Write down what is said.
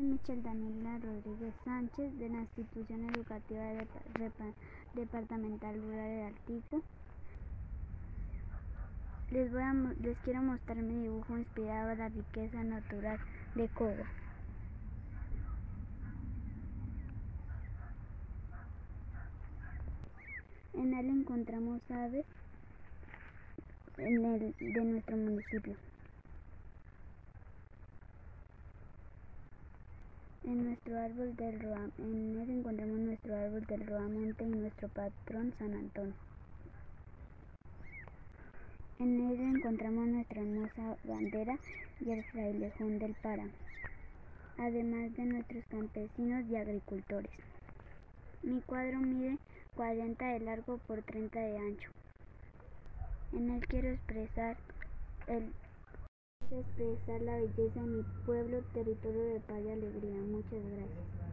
es Michelle Daniela Rodríguez Sánchez de la Institución Educativa Departamental Rural de Altipo. Les, quiero mostrar mi dibujo inspirado en la riqueza natural de Cobo. En él encontramos aves en el, de nuestro municipio. En nuestro árbol del en él encontramos nuestro árbol del Roamonte y nuestro patrón San Antonio. En él encontramos nuestra hermosa bandera y el frailejón del páramo, además de nuestros campesinos y agricultores. Mi cuadro mide 40 de largo por 30 de ancho. En él quiero expresar el expresar la belleza de mi pueblo, territorio de paz y alegría. Muchas gracias.